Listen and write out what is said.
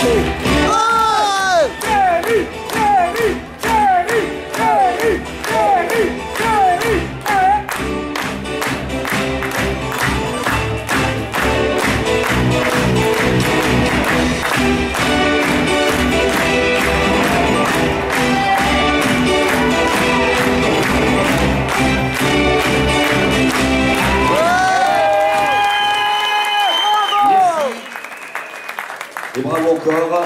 at. Et bravo encore